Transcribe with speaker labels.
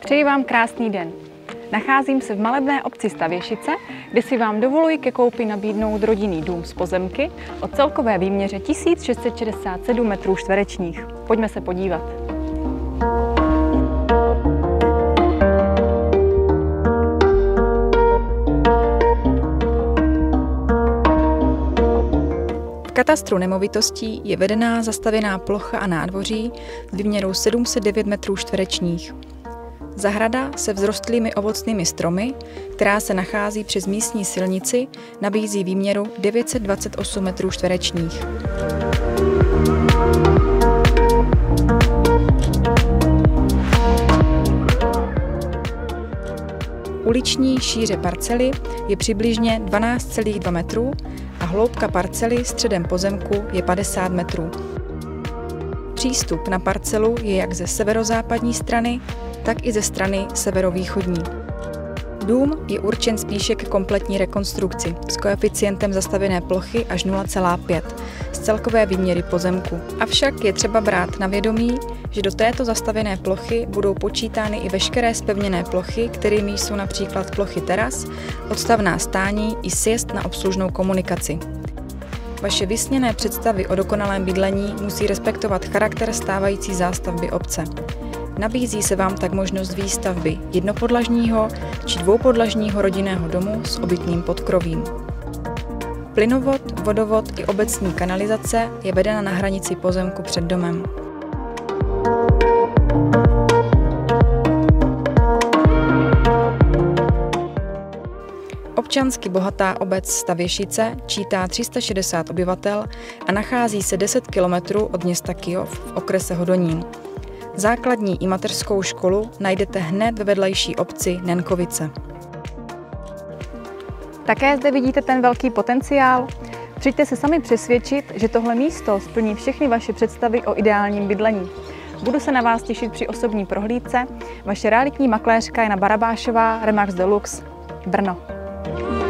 Speaker 1: Přeji vám krásný den. Nacházím se v malebné obci Stavěšice, kde si vám dovoluji ke koupi nabídnout rodinný dům z pozemky o celkové výměře 1667 metrů čtverečních. Pojďme se podívat. Katastru nemovitostí je vedená zastavěná plocha a nádvoří s výměrou 709 metrů čtverečních. Zahrada se vzrostlými ovocnými stromy, která se nachází přes místní silnici, nabízí výměru 928 metrů čtverečních. Uliční šíře parcely je přibližně 12,2 metrů a hloubka parcely středem pozemku je 50 metrů. Přístup na parcelu je jak ze severozápadní strany, tak i ze strany severovýchodní. Dům je určen spíše k kompletní rekonstrukci s koeficientem zastavěné plochy až 0,5 z celkové výměry pozemku. Avšak je třeba brát na vědomí, že do této zastavěné plochy budou počítány i veškeré spevněné plochy, kterými jsou například plochy teras, odstavná stání i sjezd na obslužnou komunikaci. Vaše vysněné představy o dokonalém bydlení musí respektovat charakter stávající zástavby obce. Nabízí se vám tak možnost výstavby jednopodlažního či dvoupodlažního rodinného domu s obytným podkrovím. Plynovod, vodovod i obecní kanalizace je vedena na hranici pozemku před domem. Občansky bohatá obec Stavěšice čítá 360 obyvatel a nachází se 10 kilometrů od města Kijov v okrese Hodonín. Základní i mateřskou školu najdete hned ve vedlejší obci Nenkovice. Také zde vidíte ten velký potenciál? Přijďte se sami přesvědčit, že tohle místo splní všechny vaše představy o ideálním bydlení. Budu se na vás těšit při osobní prohlídce. Vaše realitní makléřka Jana Barabášová, Remax Deluxe, Brno. Th